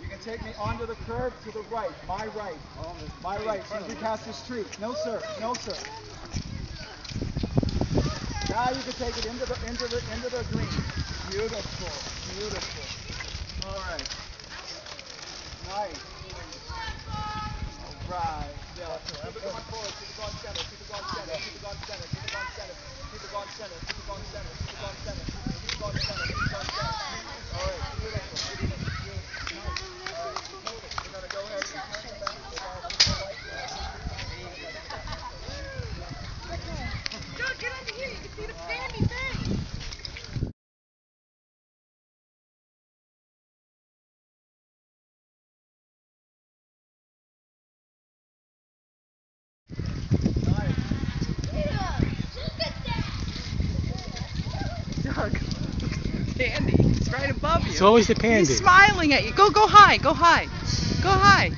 You can take me onto the curb to the right, my right. My right, as we pass the street. No, sir. No, sir. Now you can take it into the into the into the green. Beautiful. Sandy, it's right above you. It's always the pandy. He's smiling at you. Go, go high, go high, go high.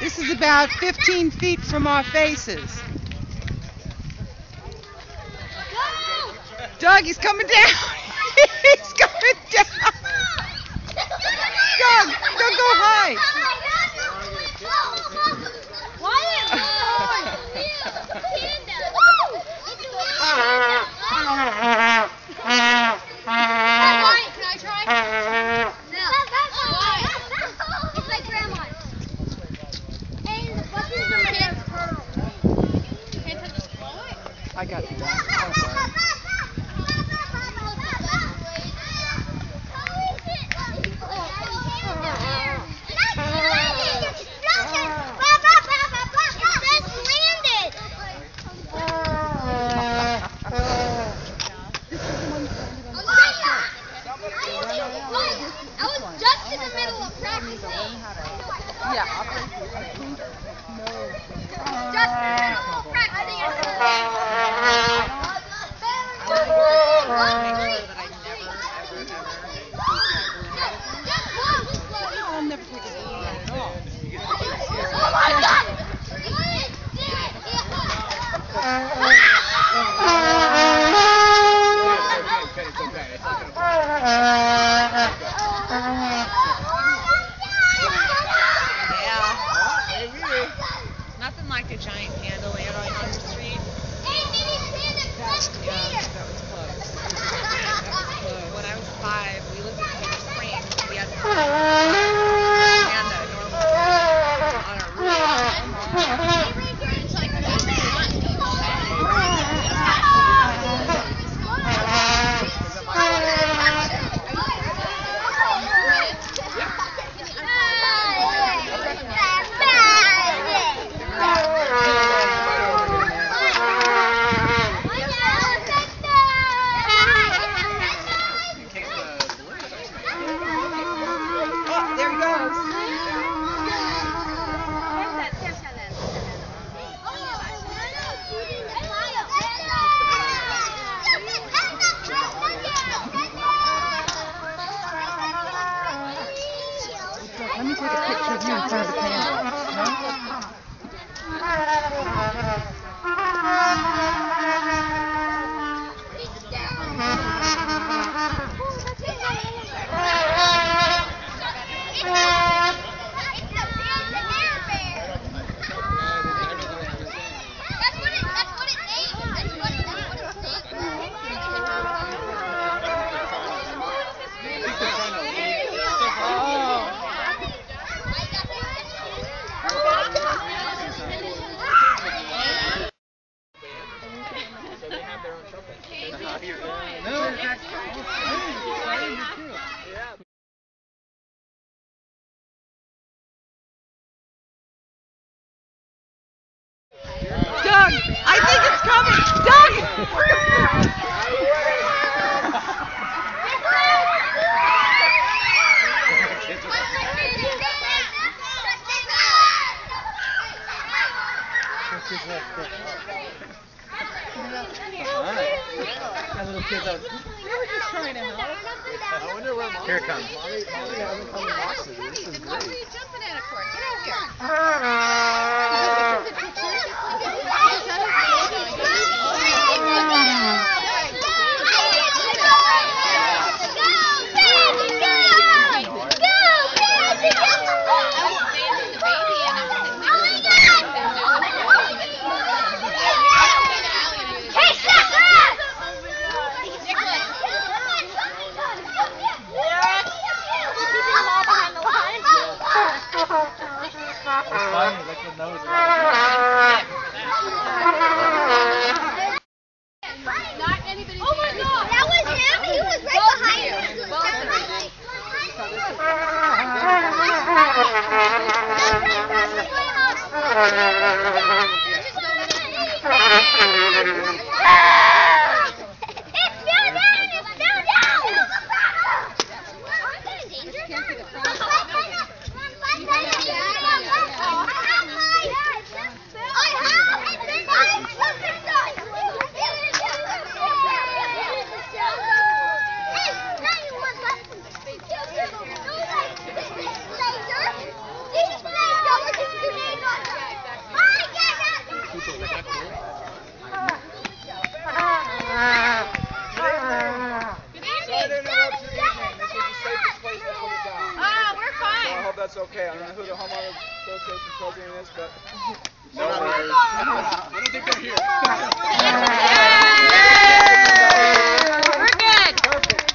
This is about 15 feet from our faces. Doug, he's coming down. he's coming down. 两ยากเ out here. No, little kid's out. We were just trying to help. I wonder where Molly Here it comes. Molly, Molly hasn't come and watched it. This is What great. were you jumping at ah. it for? Get over here. Association president is, but No worries. I don't think they're here. We're good. Perfect.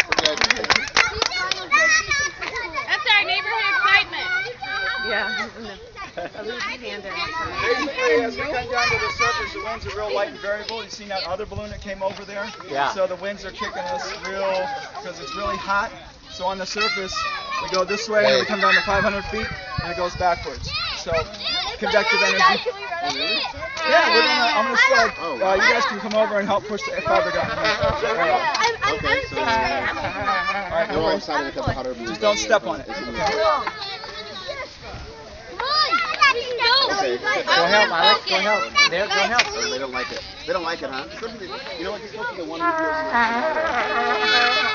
That's our neighborhood excitement. Yeah. A loose hand in. Basically, as we come down to the surface, the winds are real light and variable. You seen that other balloon that came over there? Yeah. So the winds are kicking us real because it's really hot. So on the surface, we go this way and we come down to 500 feet and it goes backwards. So convective energy. Yeah, we're gonna. I'm gonna start. Oh, Uh, you guys can come over and help push the fiber gun. All right. Okay, so All right. no No worries. signing a couple hundred balloons. Just don't step on it. It's in Okay. Okay. Go help, Alex. Go help. There, go help. Oh, They don't like it. They don't like it, huh? You know what? You're supposed to be the one who feels